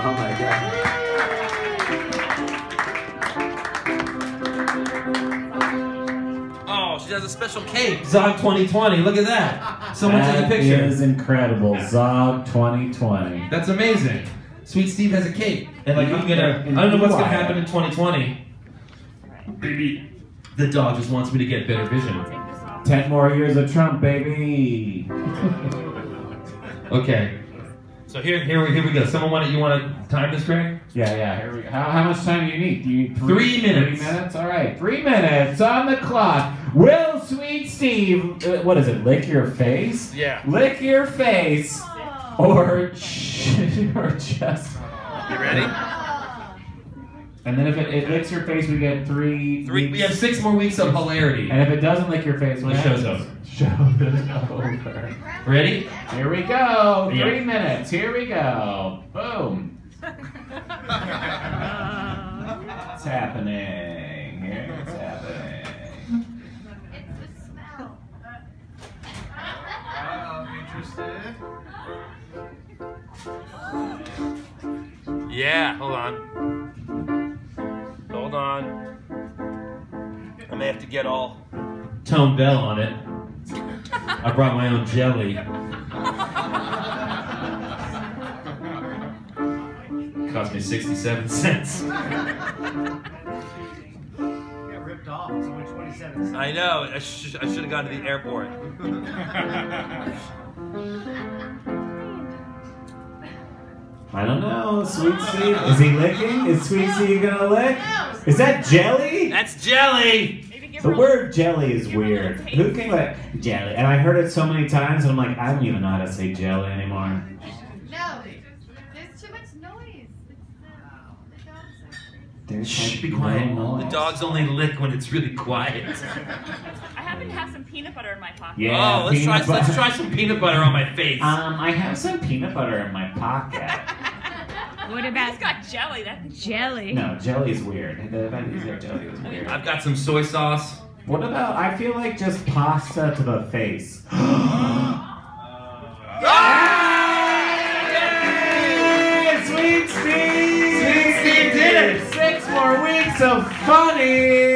Oh my god. Oh, she has a special cake. Zog 2020. Look at that. Someone take a That picture. is incredible. Zog 2020. That's amazing. Sweet Steve has a cake. And like I'm gonna I don't know what's gonna happen in 2020. Baby. The dog just wants me to get better vision. Ten more years of Trump, baby. Okay. So here here we here we go. Someone want to you wanna time this, Greg? Yeah, yeah. Here we go. How, how much time do you need? Do you need Three minutes. Three minutes. All right. Three minutes on the clock. Will Sweet Steve, uh, what is it? Lick your face? Yeah. Lick your face, or or just. You ready? And then if it, it licks your face, we get three. Three we have six more weeks of hilarity. And if it doesn't lick your face, what The show's happens? Show is over. Ready? Here we go. Yeah. Three minutes. Here we go. Boom. it's happening? Here's happening. It's the smell. I'm interested. Yeah, hold on. Hold on. I may have to get all Tone Bell on it. I brought my own jelly. Cost me 67 cents. got ripped off. It's only 27 cents. I know. I, sh- I should have gone to the airport. I don't know. Sweet Steve. Is he licking? Is Sweet Steve gonna lick? Is that jelly? That's jelly. The word jelly is weird. Who can like jelly? And I heard it so many times, and I'm like, I don't even know how to say jelly anymore. No, there's too much noise. It's the, the dogs There's Shh, be quiet. noise. The dogs only lick when it's really quiet. I happen to have some peanut butter in my pocket. Yeah, oh, let's try, peanut let's try some peanut butter on my face. Um, I have some peanut butter in my pocket. What about? It's got jelly. That's jelly. No, jelly's weird. The fact that you jelly was weird. I've got some soy sauce. What about? I feel like just pasta to the face. Uh, Yay! Sweet Steve! Sweet Steve did it! Six more weeks of funny.